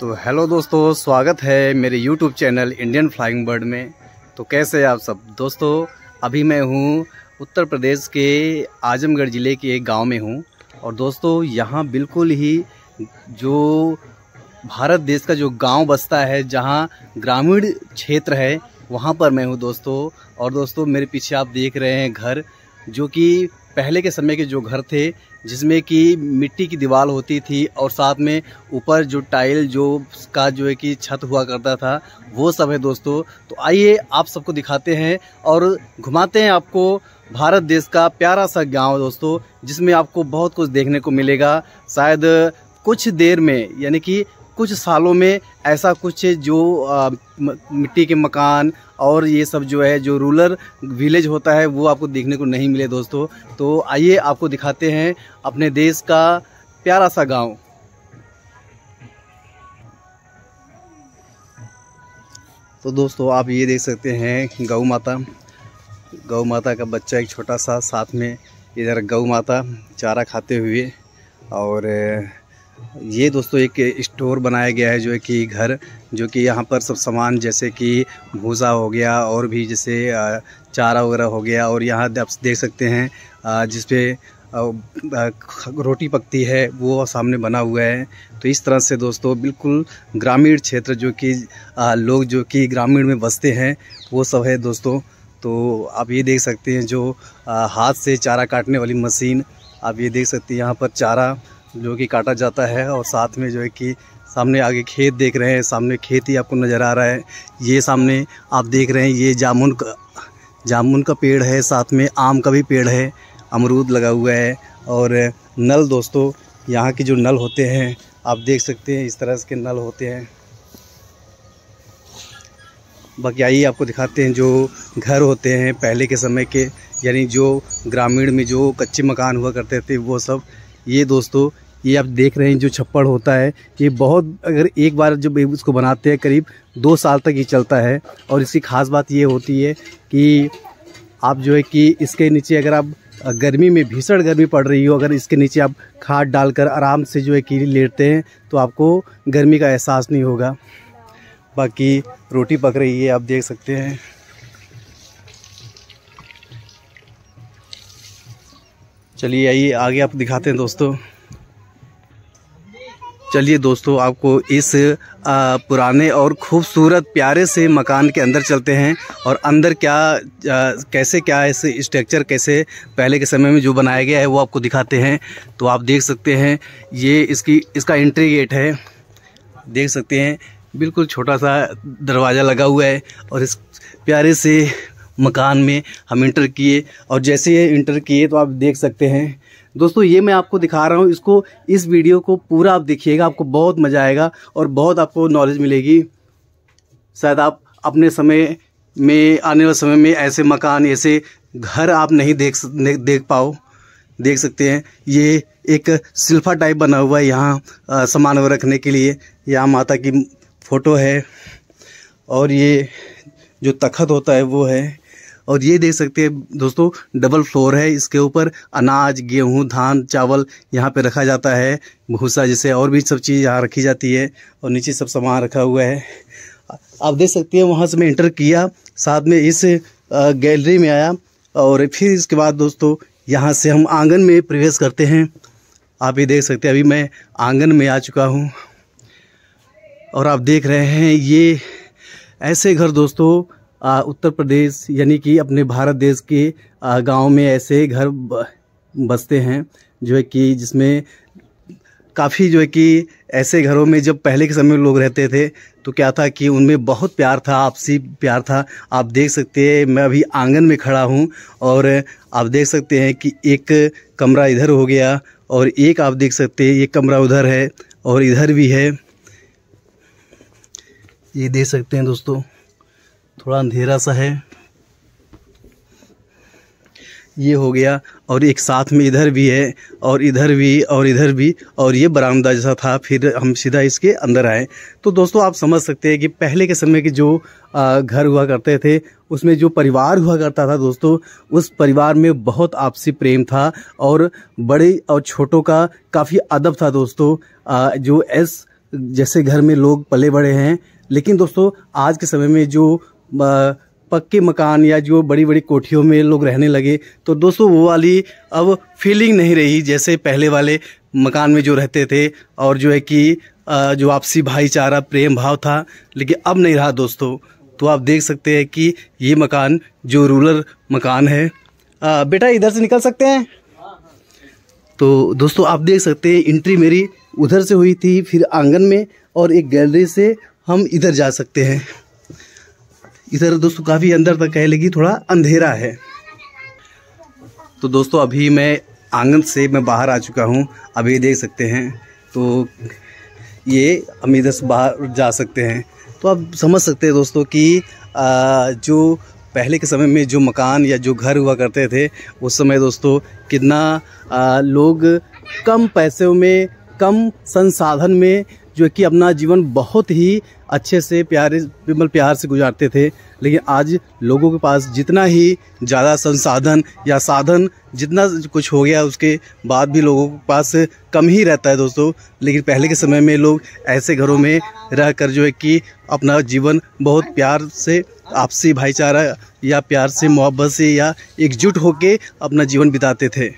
तो हेलो दोस्तों, स्वागत है मेरे YouTube channel Indian flying bird में। तो कैसे आप सब? दोस्तों, अभी मैं हूँ उत्तर प्रदेश के आजमगढ़ ज़िले के एक गाँव में हूँ। और दोस्तों, यहाँ बिल्कुल ही जो भारत देश का जो गाँव बसता है, जहाँ ग्रामीण क्षेत्र है, वहाँ पर मैं हूँ दोस्तों। और दोस्तों, मेरे पीछे आप देख रहे हैं घर, जो कि पहले के समय के जो घर थे जिसमें कि मिट्टी की दीवार होती थी और साथ में ऊपर जो टाइल जो का जो है कि छत हुआ करता था, वो सब है दोस्तों। तो आइए आप सबको दिखाते हैं और घुमाते हैं आपको भारत देश का प्यारा सा गाँव दोस्तों, जिसमें आपको बहुत कुछ देखने को मिलेगा। शायद कुछ देर में, यानी कि कुछ सालों में ऐसा कुछ जो आ, मिट्टी के मकान और ये सब जो है जो रूरल विलेज होता है वो आपको देखने को नहीं मिले दोस्तों। तो आइए आपको दिखाते हैं अपने देश का प्यारा सा गाँव। तो दोस्तों आप ये देख सकते हैं गौ माता। गौ माता का बच्चा एक छोटा सा साथ में इधर गौ माता चारा खाते हुए और ये दोस्तों एक स्टोर बनाया गया है जो कि घर, जो कि यहाँ पर सब सामान जैसे कि भूसा हो गया और भी जैसे चारा वगैरह हो गया और यहाँ आप देख सकते हैं जिस पे रोटी पकती है, वो सामने बना हुआ है। तो इस तरह से दोस्तों बिल्कुल ग्रामीण क्षेत्र जो कि लोग जो कि ग्रामीण में बसते हैं, वो सब है दोस्तों। तो आप ये देख सकते हैं जो हाथ से चारा काटने वाली मशीन, आप ये देख सकते हैं यहाँ पर चारा जो कि काटा जाता है और साथ में जो है कि सामने आगे खेत देख रहे हैं, सामने खेत ही आपको नज़र आ रहा है। ये सामने आप देख रहे हैं, ये जामुन का जामुन का पेड़ है, साथ में आम का भी पेड़ है, अमरूद लगा हुआ है और नल दोस्तों, यहाँ के जो नल होते हैं, आप देख सकते हैं, इस तरह के नल होते हैं। बाकी आइए आपको दिखाते हैं जो घर होते हैं पहले के समय के, यानी जो ग्रामीण में जो कच्चे मकान हुआ करते थे, वो सब ये दोस्तों, ये आप देख रहे हैं जो छप्पड़ होता है ये बहुत अगर एक बार जब इसको बनाते हैं, करीब दो साल तक ये चलता है। और इसकी ख़ास बात ये होती है कि आप जो है कि इसके नीचे अगर आप गर्मी में, भीषण गर्मी पड़ रही हो, अगर इसके नीचे आप खाद डालकर आराम से जो है कि लेटते हैं तो आपको गर्मी का एहसास नहीं होगा। बाकी रोटी पक रही है, आप देख सकते हैं। चलिए आइए, आगे आप दिखाते हैं दोस्तों। चलिए दोस्तों, आपको इस पुराने और खूबसूरत, प्यारे से मकान के अंदर चलते हैं। और अंदर क्या कैसे क्या इस स्ट्रक्चर कैसे पहले के समय में जो बनाया गया है, वो आपको दिखाते हैं। तो आप देख सकते हैं, ये इसकी, इसका एंट्री गेट है। देख सकते हैं, बिल्कुल छोटा सा दरवाज़ा लगा हुआ है और इस प्यारे से मकान में हम इंटर किए। और जैसे ये इंटर किए तो आप देख सकते हैं। दोस्तों, ये मैं आपको दिखा रहा हूँ। इसको, इस वीडियो को पूरा आप देखिएगा। आपको बहुत मज़ा आएगा और बहुत आपको नॉलेज मिलेगी। शायद आप अपने समय में, आने वाले समय में ऐसे मकान, ऐसे घर आप नहीं देख देख पाओ। देख सकते हैं। ये एक सिल्फा टाइप बना हुआ है यहाँ सामान रखने के लिए। यहाँ माता की फ़ोटो है। और ये जो तखत होता है वो है। और ये देख सकते हैं दोस्तों डबल फ्लोर है इसके ऊपर। अनाज, गेहूँ, धान, चावल यहाँ पे रखा जाता है। भूसा जैसे और भी सब चीज़ यहाँ रखी जाती है और नीचे सब सामान रखा हुआ है। आप देख सकते हैं वहाँ से मैं इंटर किया। साथ में इस गैलरी में आया और फिर इसके बाद दोस्तों, यहाँ से हम आँगन में प्रवेश करते हैं। आप ये देख सकते हैं, अभी मैं आँगन में आ चुका हूँ। और आप देख रहे हैं ये ऐसे घर दोस्तों उत्तर प्रदेश, यानी कि अपने भारत देश के गाँव में ऐसे घर बसते हैं, जो है कि जिसमें काफ़ी जो है कि ऐसे घरों में जब पहले के समय में लोग रहते थे तो क्या था कि उनमें बहुत प्यार था, आपसी प्यार था। आप देख सकते हैं, मैं अभी आँगन में खड़ा हूँ और आप देख सकते हैं कि एक कमरा इधर हो गया और एक आप देख सकते हैं, ये कमरा उधर है और इधर भी है। ये देख सकते हैं दोस्तों। थोड़ा अंधेरा सा है। ये हो गया और एक साथ में इधर भी है और इधर भी और इधर भी और ये बरामदा जैसा था, फिर हम सीधा इसके अंदर आए। तो दोस्तों, आप समझ सकते हैं कि पहले के समय के जो घर हुआ करते थे, उसमें जो परिवार हुआ करता था दोस्तों, उस परिवार में बहुत आपसी प्रेम था और बड़े और छोटों का काफ़ी अदब था दोस्तों। जो एस, जैसे घर में लोग पले बड़े हैं, लेकिन दोस्तों, आज के समय में जो पक्के मकान या जो बड़ी बड़ी कोठियों में लोग रहने लगे तो दोस्तों वो वाली अब फीलिंग नहीं रही जैसे पहले वाले मकान में जो रहते थे और जो है कि जो आपसी भाईचारा प्रेम भाव था लेकिन अब नहीं रहा दोस्तों। तो आप देख सकते हैं कि ये मकान जो रूरल मकान है आ, बेटा इधर से निकल सकते हैं? तो दोस्तों आप देख सकते हैं एंट्री मेरी उधर से हुई थी फिर आँगन में और एक गैलरी से हम इधर जा सकते हैं। इधर दोस्तों काफ़ी अंदर तक कह लेगी, थोड़ा अंधेरा है। तो दोस्तों, अभी मैं आँगन से मैं बाहर आ चुका हूँ। अभी देख सकते हैं। तो ये हम इधर से बाहर जा सकते हैं। तो आप समझ सकते हैं दोस्तों कि जो पहले के समय में जो मकान या जो घर हुआ करते थे, उस समय दोस्तों कितना लोग कम पैसों में, कम संसाधन में जो कि अपना जीवन बहुत ही अच्छे से प्यारे, विमल प्यार से गुजारते थे। लेकिन आज लोगों के पास जितना ही ज़्यादा संसाधन या साधन, जितना कुछ हो गया उसके बाद भी लोगों के पास कम ही रहता है दोस्तों। लेकिन पहले के समय में लोग ऐसे घरों में रह कर जो है कि अपना जीवन बहुत प्यार से, आपसी भाईचारा या प्यार से, मोहब्बत से या एकजुट होकर अपना जीवन बिताते थे।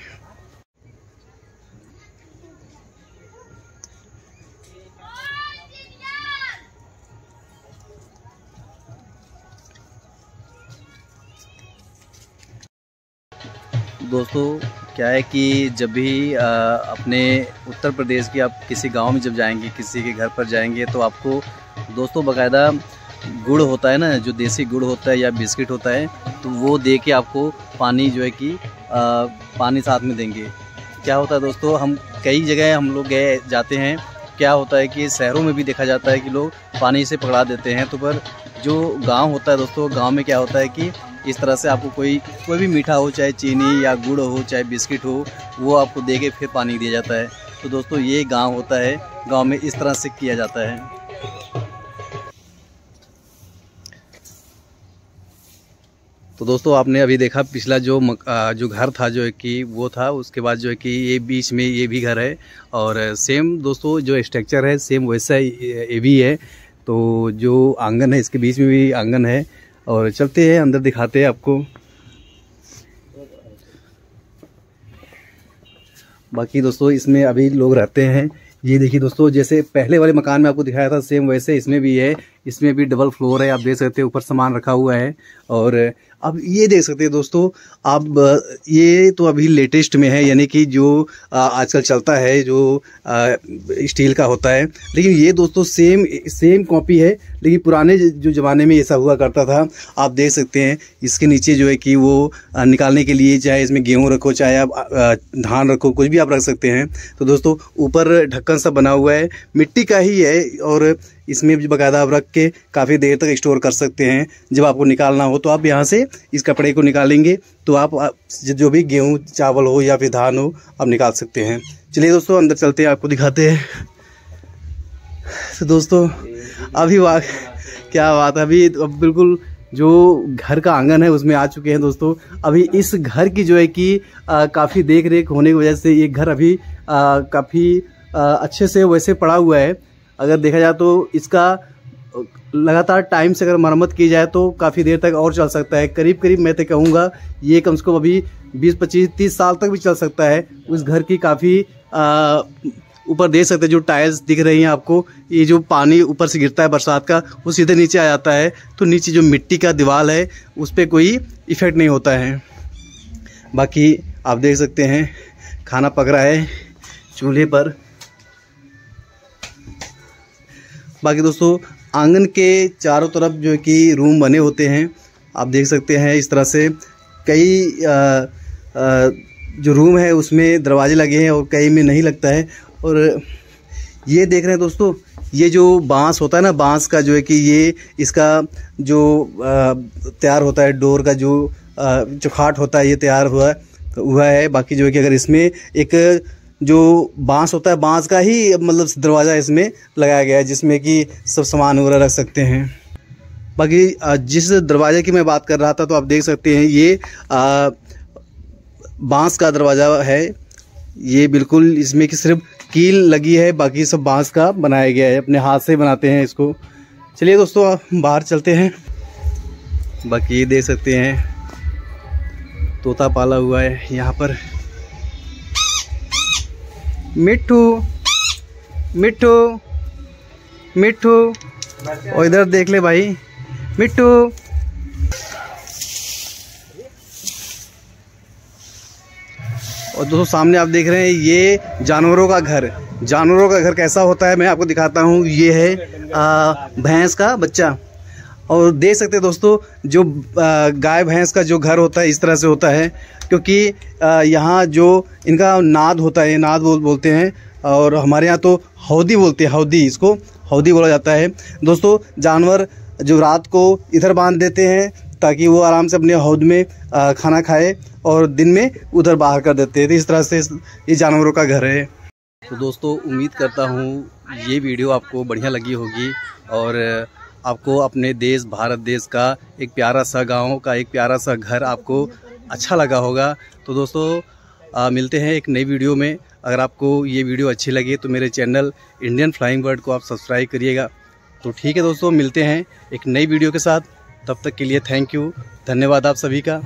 दोस्तों, क्या है कि जब भी अपने उत्तर प्रदेश की आप किसी गाँव में जब जाएँगे, किसी के घर पर जाएँगे तो आपको दोस्तों बाकायदा गुड़ होता है ना, जो देसी गुड़ होता है या बिस्किट होता है तो वो दे के आपको पानी जो है कि पानी साथ में देंगे। क्या होता है दोस्तों, हम कई जगह हम लोग गए, जाते हैं, क्या होता है कि शहरों में भी देखा जाता है कि लोग पानी से पकड़ा देते हैं तो पर जो गाँव होता है दोस्तों, गाँव में क्या होता है कि इस तरह से आपको कोई कोई भी मीठा हो चाहे चीनी या गुड़ हो चाहे बिस्किट हो वो आपको दे के फिर पानी दिया जाता है। तो दोस्तों ये गाँव होता है। गाँव में इस तरह से किया जाता है। तो दोस्तों आपने अभी देखा पिछला जो मक, जो घर था जो है कि वो था उसके बाद जो है कि ये बीच में ये भी घर है। और सेम दोस्तों जो स्ट्रक्चर है सेम वैसा ये भी है। तो जो आँगन है इसके बीच में भी आँगन है। और चलते हैं, अंदर दिखाते हैं आपको। बाकी दोस्तों, इसमें अभी लोग रहते हैं। ये देखिए दोस्तों, जैसे पहले वाले मकान में आपको दिखाया था सेम वैसे इसमें भी है। इसमें भी डबल फ्लोर है, आप देख सकते हैं, ऊपर सामान रखा हुआ है। और अब ये देख सकते हैं दोस्तों, अब ये तो अभी लेटेस्ट में है, यानी कि जो आजकल चलता है, जो स्टील का होता है। लेकिन ये दोस्तों सेम सेम कॉपी है, लेकिन पुराने जो ज़माने में ऐसा हुआ करता था, आप देख सकते हैं, इसके नीचे जो है कि वो निकालने के लिए चाहे इसमें गेहूँ रखो, चाहे आप धान रखो, कुछ भी आप रख सकते हैं। तो दोस्तों, ऊपर ढक्कन सा बना हुआ है, मिट्टी का ही है, और इसमें भी बाकायदा आप रख के काफ़ी देर तक स्टोर कर सकते हैं। जब आपको निकालना हो तो आप यहाँ से इस कपड़े को निकालेंगे तो आप जो भी गेहूँ, चावल हो या फिर धान हो, आप निकाल सकते हैं। चलिए दोस्तों, अंदर चलते हैं, आपको दिखाते हैं। तो दोस्तों, अभी वाक क्या बात है, अभी बिल्कुल जो घर का आँगन है उसमें आ चुके हैं दोस्तों। अभी इस घर की जो है कि काफ़ी देख रेख होने की वजह से ये घर अभी काफ़ी अच्छे से वैसे पड़ा हुआ है। अगर देखा जाए तो इसका, लगातार टाइम से अगर मरम्मत की जाए तो काफ़ी देर तक और चल सकता है। करीब करीब मैं तो कहूँगा, ये कम से कम अभी 20 25 30 साल तक भी चल सकता है। उस घर की काफ़ी ऊपर देख सकते हैं जो टायर्स दिख रही हैं आपको, ये जो पानी ऊपर से गिरता है बरसात का, वो सीधे नीचे आ जाता है। तो नीचे जो मिट्टी का दीवार है, उस पर कोई इफ़ेक्ट नहीं होता है। बाकी आप देख सकते हैं, खाना पक रहा है चूल्हे पर। बाकी दोस्तों आँगन के चारों तरफ़ जो कि रूम बने होते हैं। आप देख सकते हैं इस तरह से कई आ, आ, जो रूम है उसमें दरवाजे लगे हैं और कई में नहीं लगता है। और ये देख रहे हैं दोस्तों ये जो बाँस होता है ना बाँस का जो है कि ये इसका जो तैयार होता है डोर का जो चौखाट होता है ये तैयार हुआ हुआ है। बाकी जो है कि अगर इसमें एक जो बाँस होता है, बाँस का ही मतलब दरवाज़ा इसमें लगाया गया है, जिसमें कि सब सामान वगैरह रख सकते हैं। बाकी जिस दरवाजे की मैं बात कर रहा था तो आप देख सकते हैं, ये बाँस का दरवाज़ा है। ये बिल्कुल इसमें कि सिर्फ़ कील लगी है, बाकी सब बाँस का बनाया गया है। अपने हाथ से बनाते हैं इसको। चलिए दोस्तों बाहर चलते हैं। बाकी ये देख सकते हैं, तोता पाला हुआ है यहाँ पर। मिट्टू मिट्टू मिट्टू और इधर देख ले भाई। मिट्टू और दोस्तों, सामने आप देख रहे हैं, ये जानवरों का घर। जानवरों का घर कैसा होता है, मैं आपको दिखाता हूँ। ये है भैंस का बच्चा। और देख सकते हैं दोस्तों, जो गाय, भैंस का जो घर होता है, इस तरह से होता है। क्योंकि यहाँ जो इनका नाद होता है, नाद बोल, बोलते हैं, और हमारे यहाँ तो हौदी बोलते हैं, हौदी, इसको हौदी बोला जाता है। दोस्तों, जानवर जो रात को इधर बाँध देते हैं, ताकि वो आराम से अपने हौद में खाना खाए और दिन में उधर बाहर कर देते हैं। तो इस तरह से ये जानवरों का घर है। तो दोस्तों, उम्मीद करता हूँ ये वीडियो आपको बढ़िया लगी होगी और आपको अपने देश भारत देश का एक प्यारा सा गाँव का एक प्यारा सा घर आपको अच्छा लगा होगा। तो दोस्तों आ, मिलते हैं एक नई वीडियो में। अगर आपको ये वीडियो अच्छी लगी तो मेरे चैनल इंडियन फ्लाइंग बर्ड को आप सब्सक्राइब करिएगा। तो ठीक है दोस्तों मिलते हैं एक नई वीडियो के साथ। तब तक के लिए थैंक यू। धन्यवाद आप सभी का।